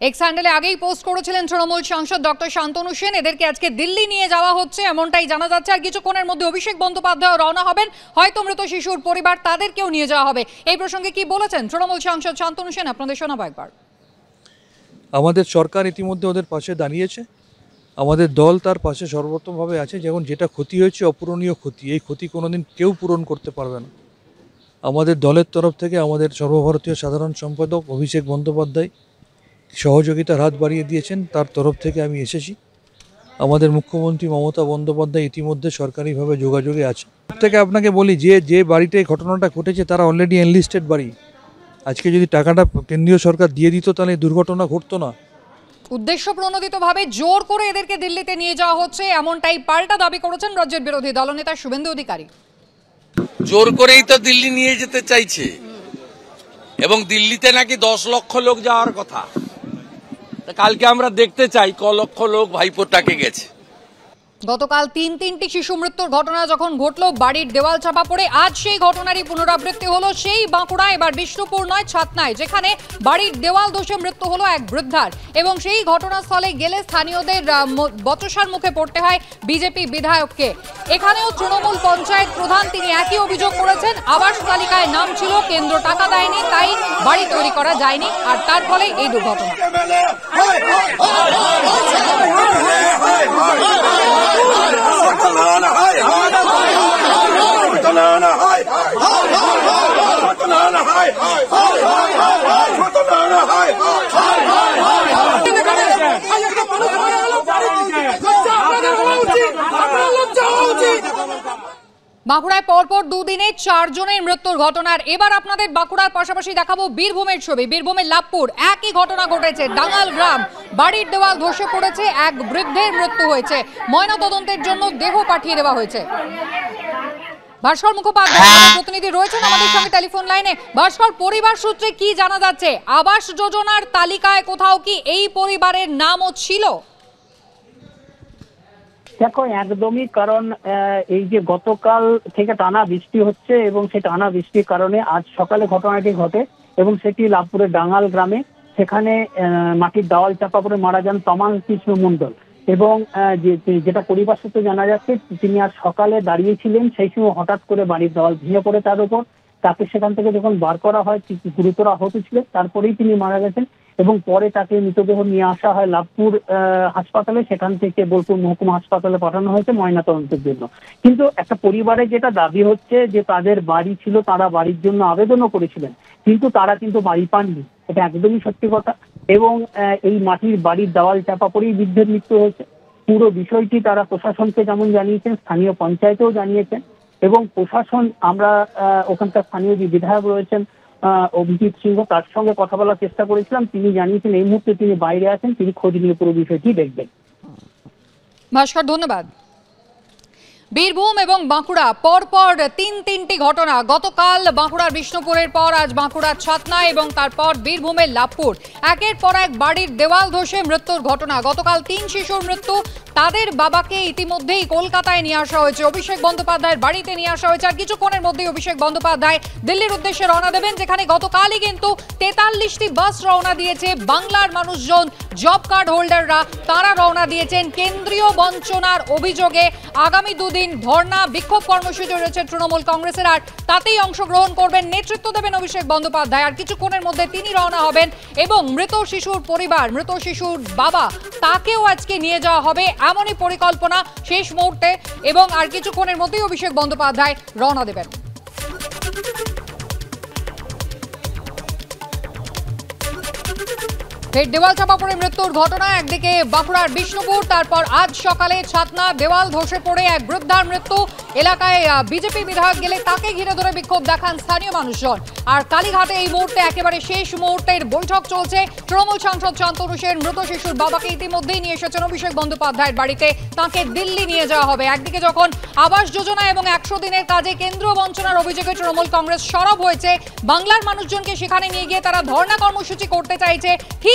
X হ্যান্ডেলে আগেই post করেছিলেন তৃণমূল সাংসদ ডক্টর শান্তনু সেন। এদেরকে আজকে দিল্লি নিয়ে যাওয়া হচ্ছে, এমনটাই জানা যাচ্ছে। আর কিছুক্ষণের মধ্যে অভিষেক বন্দ্যোপাধ্যায় রওনা হবেন। হয়তো মৃত শিশুর পরিবার তাদেরকেও নিয়ে যাওয়া হবে। এই প্রসঙ্গে কি বলেছেন তৃণমূল সাংসদ শান্তনু সেন? আপনাদের শোনাবো একবার। আমাদের সরকার ইতিমধ্যে ওদের পাশে দাঁড়িয়েছে। আমাদের দল তার পাশে সর্বোত্তমভাবে আছে। যেমন যেটা ক্ষতি হয়েছে, অপূরণীয় ক্ষতি। এই ক্ষতি কোনোদিন কেউ পূরণ করতে পারবে না। আমাদের দলের তরফ থেকে আমাদের সর্বভারতীয় সাধারণ সম্পাদক অভিষেক বন্দ্যোপাধ্যায় সহযোগিতার হাত বাড়িয়ে দিয়েছেন তার তরফ থেকে আমি এসেছি। আমাদের মুখ্যমন্ত্রী মমতা বন্দ্যোপাধ্যায় ইতিমধ্যে সরকারিভাবে যোগাযোগে আছে থেকে আপনাকে বলি যে যে বাড়িতে এই ঘটনাটা ঘটেছে তারা অলরেডি এনলিস্টেড বাড়ি। আজকে যদি টাকাটা কেন্দ্রীয় সরকার দিয়ে দিত তাহলে দুর্ঘটনা ঘটতো না। উদ্দেশ্য প্রণোদিতভাবে জোর করে এদেরকে দিল্লিতে নিয়ে যাওয়া হচ্ছে এমনটাই পাল্টা দাবি করেছেন রাজ্যের বিরোধী দলনেতা শুভেন্দু অধিকারী। জোর করেই তো দিল্লি নিয়ে যেতে চাইছে। এবং দিল্লিতে নাকি দশ লক্ষ লোক যাওয়ার কথা। কালকে আমরা দেখতে চাই ক লক্ষ লোক ভাইপোটাকে গেছে। গতকাল তিন তিনটি শিশু মৃত্যুর ঘটনা যখন ঘটলো বাড়ির দেওয়াল চাপা পড়ে আজ সেই ঘটনারই পুনরাবৃত্তি হলো সেই বাঁকুড়া এবার বিষ্ণুপুর নয় ছাতনায় যেখানে বাড়ির দেওয়াল দোষে মৃত্যু হলো এক বৃদ্ধার এবং সেই ঘটনাস্থলে গেলে স্থানীয়দের বচসার মুখে পড়তে হয় বিজেপি বিধায়ককে এখানেও তৃণমূল পঞ্চায়েত প্রধান তিনি একই অভিযোগ করেছেন আবাস তালিকায় নাম ছিল কেন্দ্র টাকা দেয়নি তাই বাড়ি তৈরি করা যায়নি আর তার ফলে এই দুর্ঘটনা Hey! বাঁকুড়ায় পরপর দুদিনে চারজনের মৃত্যুর ঘটনার এবার আপনাদের বাঁকুড়ার পাশাপাশি দেখাবো বীরভূমের ছবি। বীরভূমের লাভপুর একই ঘটনা ঘটেছে। ডাঙ্গাল গ্রাম বাড়ির দেওয়াল ধসে পড়েছে এক বৃদ্ধের মৃত্যু হয়েছে। ময়না তদন্তের জন্য দেহ পাঠিয়ে দেওয়া হয়েছে। ভাস্কর মুখোপাধ্যায় প্রতিনিধি রয়েছেন আমাদের সঙ্গে টেলিফোন লাইনে। ভাস্কর পরিবার সূত্রে কি জানা যাচ্ছে? আবাস যোজনার তালিকায় কোথাও কি এই পরিবারের নামও ছিল? দেখো, একদমই কারণ এই যে গতকাল থেকে টানা বৃষ্টি হচ্ছে এবং সেই টানা বৃষ্টির কারণে আজ সকালে ঘটনাটি ঘটে এবং সেটি লাভপুরের ডাঙ্গাল গ্রামে। সেখানে মাটির দেওয়াল চাপা পড়ে মারা যান তমাল কৃষ্ণ মণ্ডল এবং যেটা পরিবার সূত্রে জানা যাচ্ছে, তিনি আজ সকালে দাঁড়িয়েছিলেন, সেই সময় হঠাৎ করে বাড়ির দেওয়াল ভেঙে পড়ে তার উপর তাকে সেখান থেকে যখন বার করা হয় গুরুতর আহত ছিলেন, তারপরেই তিনি মারা গেছেন। এবং পরে তাকে মৃতদেহ নিয়ে আসা হয় লাভপুর হাসপাতালে। সেখান থেকে বোলপুর মহকুমা হাসপাতালে পাঠানো হয়েছে ময়নাতদন্তের জন্য। কিন্তু একটা পরিবারের যেটা দাবি হচ্ছে যে তাদের বাড়ি ছিল, তারা বাড়ির জন্য আবেদনও করেছিলেন। কিন্তু তারা কিন্তু বাড়ি পাননি। এটা একদমই সত্যি কথা। এবং এই মাটির বাড়ির দেওয়াল চাপা পড়েই বৃদ্ধের মৃত্যু হয়েছে। পুরো বিষয়টি তারা প্রশাসনকে যেমন জানিয়েছেন, স্থানীয় পঞ্চায়েতেও জানিয়েছেন। এবং প্রশাসন, আমরা ওখানকার স্থানীয় যে বিধায়ক রয়েছেন অভিজিৎ সিংহ তার সঙ্গে কথা বলার চেষ্টা করেছিলাম। তিনি জানিয়েছেন, এই মুহূর্তে তিনি বাইরে আছেন, তিনি খোঁজ নিয়ে পুরো বিষয়টি দেখবেন। ভাস্কর ধন্যবাদ। বীরভূম এবং বাঁকুড়া, পরপর তিন তিনটি ঘটনা। গতকাল বাঁকুড়ার বিষ্ণুপুরের পর আজ বাঁকুড়ার ছাতনা এবং তারপর বীরভূমের লাভপুর একের পর এক বাড়ির দেওয়াল ধসে মৃত্যুর ঘটনা। গতকাল তিন শিশুর মৃত্যু তাদের বাবাকে ইতিমধ্যেই কলকাতায় নিয়ে আসা হয়েছে। অভিষেক বন্দ্যোপাধ্যায়ের বাড়িতে নিয়ে আসা হয়েছে আর কিছুক্ষণের মধ্যেই অভিষেক বন্দ্যোপাধ্যায় দিল্লির উদ্দেশ্যে রওনা দেবেন, যেখানে গতকালই কিন্তু তেতাল্লিশটি বাস রওনা দিয়েছে। বাংলার মানুষজন, জব কার্ড হোল্ডাররা, তারা রওনা দিয়েছেন কেন্দ্রীয় বঞ্চনার অভিযোগে। আগামী দুদিন ধর্ণা, বিক্ষোভ কর্মসূচি রয়েছে তৃণমূল কংগ্রেসের আর তাতেই অংশগ্রহণ করবেন, নেতৃত্ব দেবেন অভিষেক বন্দ্যোপাধ্যায়। আর কিছুক্ষণের মধ্যে তিনি রওনা হবেন এবং মৃত শিশুর পরিবার, মৃত শিশুর বাবা, তাকেও আজকে নিয়ে যাওয়া হবে। এমনই পরিকল্পনা শেষ মুহূর্তে এবং আর কিছুক্ষণের মধ্যেই অভিষেক বন্দ্যোপাধ্যায় রওনা দেবেন। ফের দেওয়াল চাপা পড়ে মৃত্যুর ঘটনা। একদিকে বাঁকুড়ার বিষ্ণুপুর, তারপর আজ সকালে ছাতনা দেওয়াল ধসে পড়ে এক বৃদ্ধার মৃত্যু। এলাকায় বিজেপি বিধায়ক গেলে তাকে ঘিরে ধরে বিক্ষোভ দেখান স্থানীয় মানুষজন। আর কালীঘাটে এই মুহূর্তে একেবারে শেষ মুহূর্তের বৈঠক চলছে। তৃণমূল সাংসদ শান্তনু সেন মৃত শিশুর বাবাকে ইতিমধ্যেই নিয়ে এসেছেন অভিষেক বন্দ্যোপাধ্যায়ের বাড়িতে। তাকে দিল্লি নিয়ে যাওয়া হবে। একদিকে যখন আবাস যোজনা এবং একশো দিনের কাজে কেন্দ্রীয় বঞ্চনার অভিযোগে তৃণমূল কংগ্রেস সরব হয়েছে, বাংলার মানুষজনকে সেখানে নিয়ে গিয়ে তারা ধর্ণা কর্মসূচি করতে চাইছে।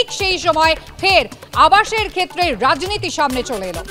ঠিক সেই সময় ফের আবাসের ক্ষেত্রে রাজনীতি সামনে চলে এলো।